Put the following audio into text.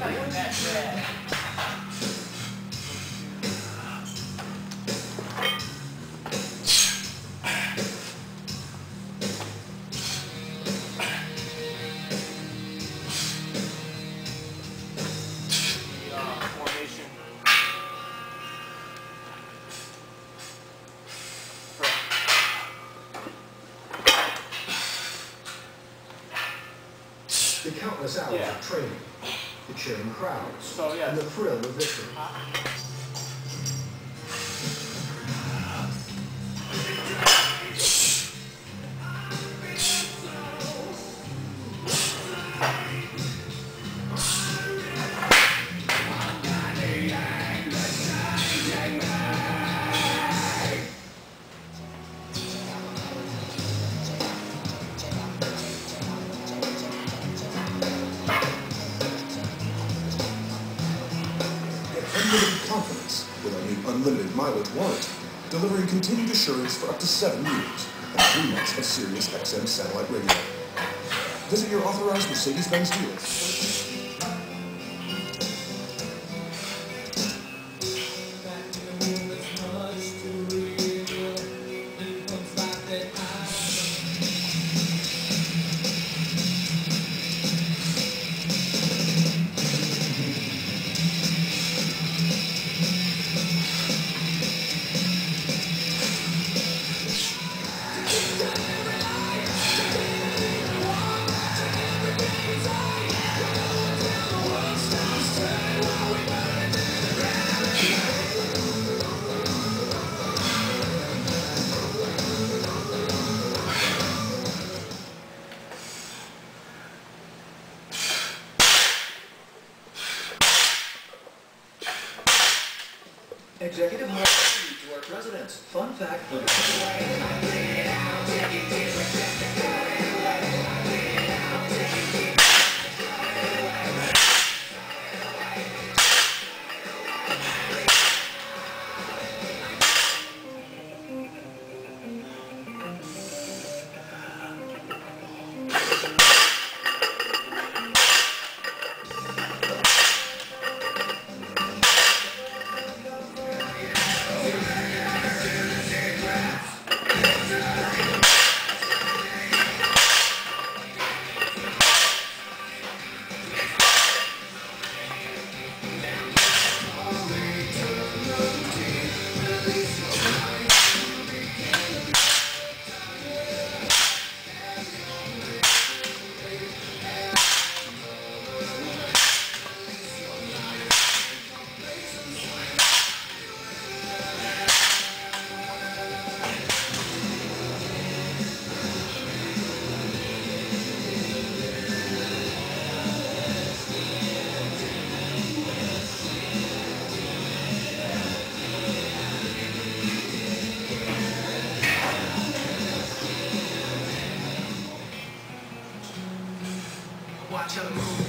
Like that, yeah. Countless hours Yeah. of training, the cheering crowds, So, yeah. and the thrill of victory. Uh, unlimited confidence with our new unlimited mileage warranty, delivering continued assurance for up to seven years and three months of Sirius XM satellite radio. Visit your authorized Mercedes-Benz dealer. Executive Marketing to our presidents. Fun fact Her move,